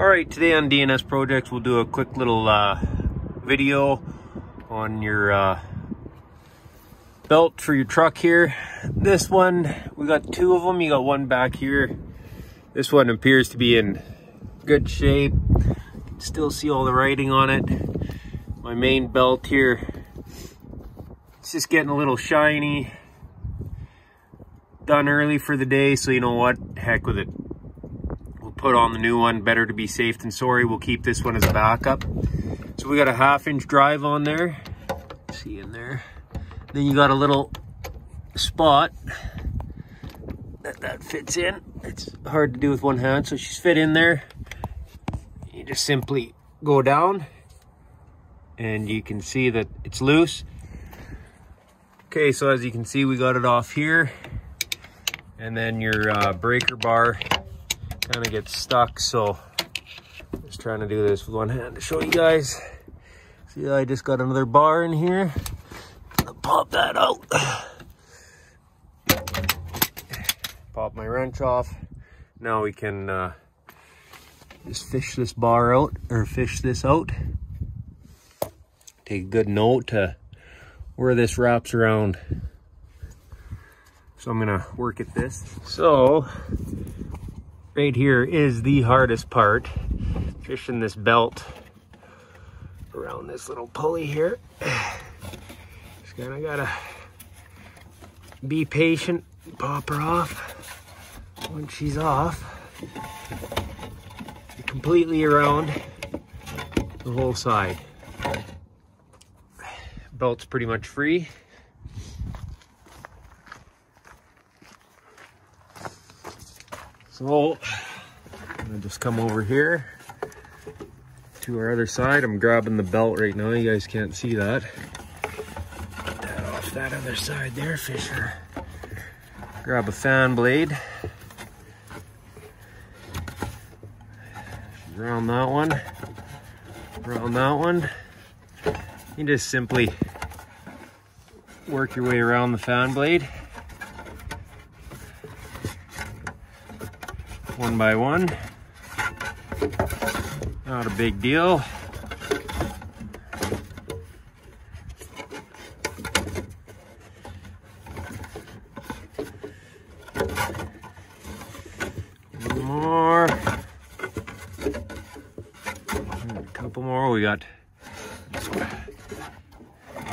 All right, today on D&S Projects, we'll do a quick little uh, video on your uh, belt for your truck here. This one, we got two of them. You got one back here. This one appears to be in good shape. Still see all the writing on it. My main belt here, it's just getting a little shiny. Done early for the day, so you know what? Heck with it put on the new one. Better to be safe than sorry. We'll keep this one as a backup. So we got a half inch drive on there. See in there. Then you got a little spot that that fits in. It's hard to do with one hand, so she's fit in there. You just simply go down and you can see that it's loose. Okay, so as you can see, we got it off here. And then your uh, breaker bar kind of gets stuck. So just trying to do this with one hand to show you guys. See, I just got another bar in here. Pop that out. Pop my wrench off. Now we can uh, just fish this bar out or fish this out. Take a good note to where this wraps around. So I'm gonna work at this. So right here is the hardest part. Fishing this belt around this little pulley here. Just kind of gotta be patient, pop her off. Once she's off, completely around the whole side. Belt's pretty much free. So I'm gonna just come over here to our other side. I'm grabbing the belt right now. You guys can't see that. That off that other side there, Fisher. Grab a fan blade. Around that one. Around that one. You just simply work your way around the fan blade. One by one. Not a big deal. One more. A couple more. We got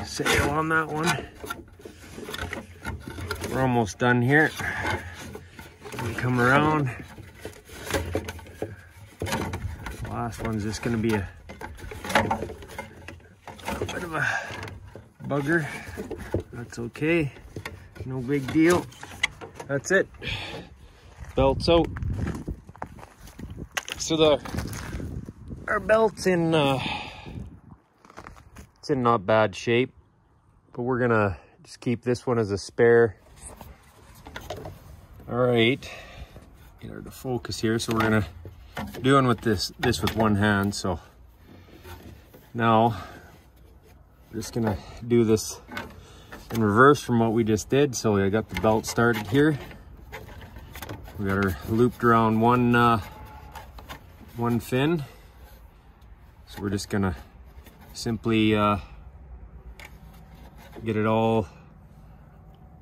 sail on that one. We're almost done here. We come around. Last one's just gonna be a, a bit of a bugger. That's okay. No big deal. That's it. Belt's out. So the our belt's in uh it's in not bad shape, but we're gonna just keep this one as a spare. All right, get her to focus here. So we're gonna doing with this this with one hand so now I'm just gonna do this in reverse from what we just did. So I got the belt started here. We got her looped around one uh, one fin. So we're just gonna simply uh, get it all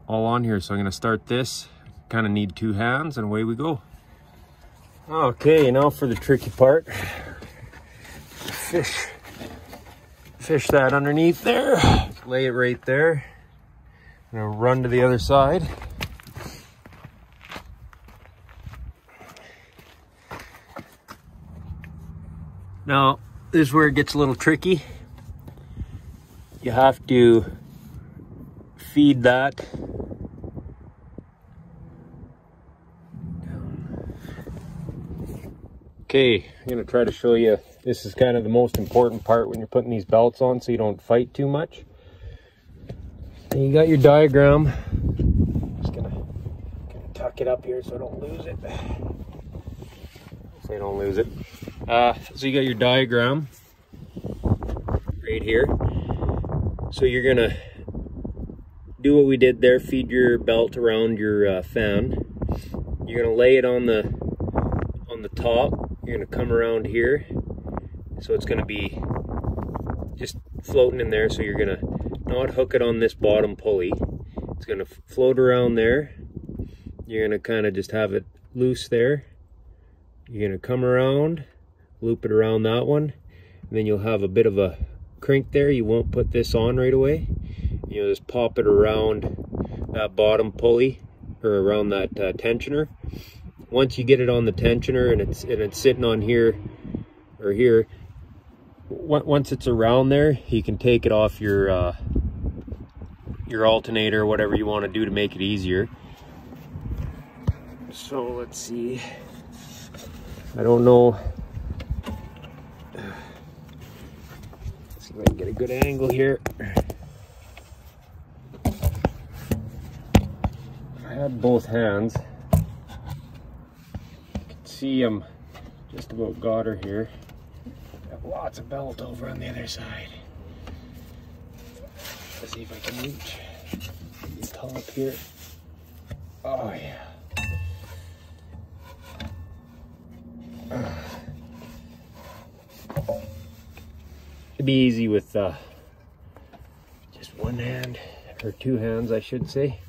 all on here. So I'm gonna start this. Kind of need two hands and away we go Okay, now for the tricky part. Fish, fish that underneath there. Lay it right there. I'm gonna run to the other side. Now, this is where it gets a little tricky. You have to feed that Okay, I'm gonna try to show you, this is kind of the most important part when you're putting these belts on so you don't fight too much. And you got your diagram. Just gonna, gonna tuck it up here so I don't lose it. So you don't lose it. Uh, so you got your diagram right here. So you're gonna do what we did there, feed your belt around your uh, fan. You're gonna lay it on the on the top you're gonna come around here. So it's gonna be just floating in there. So you're gonna not hook it on this bottom pulley. It's gonna float around there. You're gonna kind of just have it loose there. You're gonna come around, loop it around that one, and then you'll have a bit of a crank there. You won't put this on right away. You'll just pop it around that bottom pulley or around that uh, tensioner. Once you get it on the tensioner and it's and it's sitting on here or here, once it's around there, you can take it off your uh, your alternator, whatever you want to do to make it easier. So let's see. I don't know. Let's see if I can get a good angle here. I had both hands. See I'm just about got her here. Got lots of belt over on the other side. Let's see if I can reach the up here. Oh yeah. It'd be easy with uh, just one hand, or two hands I should say.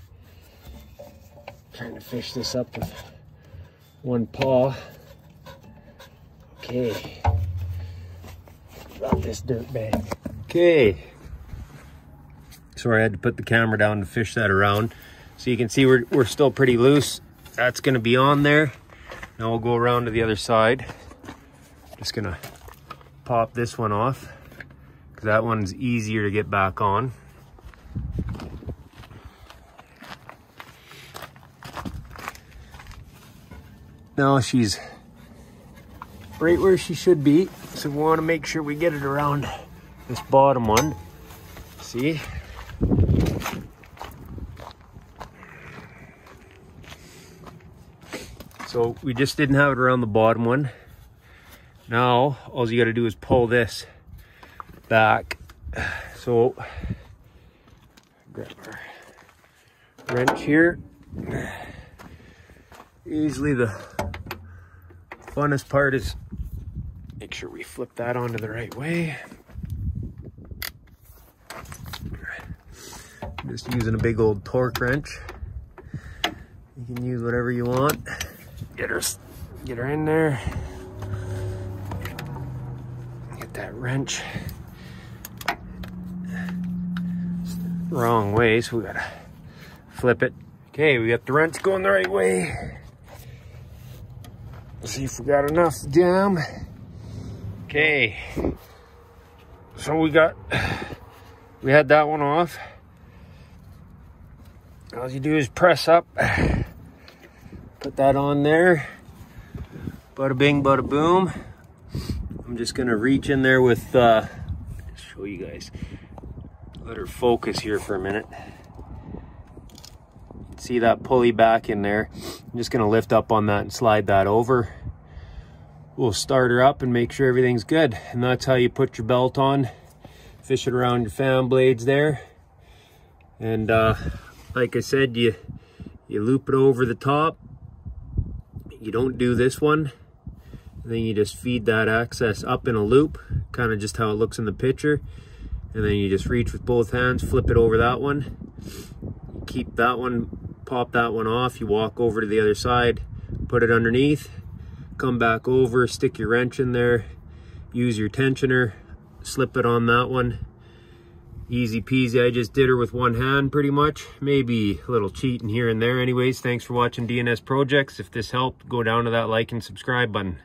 Trying to fish this up with one paw. Okay. Got this dirt bag. Okay. Sorry, I had to put the camera down to fish that around. So you can see we're, we're still pretty loose. That's gonna be on there. Now we'll go around to the other side. Just gonna pop this one off because that one's easier to get back on. Now she's right where she should be. So we wanna make sure we get it around this bottom one. See? So we just didn't have it around the bottom one. Now, all you gotta do is pull this back. So, grab our wrench here. Usually the funnest part is make sure we flip that onto the right way. just using a big old torque wrench. You can use whatever you want. Get her get her in there. Get that wrench. Wrong way so we gotta flip it. Okay we got the wrench going the right way see if we got enough jam okay so we got we had that one off all you do is press up Put that on there. Bada bing, bada boom. I'm just gonna reach in there with, uh, show you guys. Let her focus here for a minute. See that pulley back in there. I'm just gonna lift up on that and slide that over. We'll start her up and make sure everything's good. And that's how you put your belt on. Fish it around your fan blades there. And uh, like I said, you, you loop it over the top you don't do this one then you just feed that access up in a loop kind of just how it looks in the picture and then you just reach with both hands flip it over that one keep that one pop that one off. You walk over to the other side put it underneath come back over stick your wrench in there use your tensioner slip it on that one. Easy peasy. I just did her with one hand pretty much. Maybe a little cheating here and there anyways. Thanks for watching D&S projects. If this helped go down to that like and subscribe button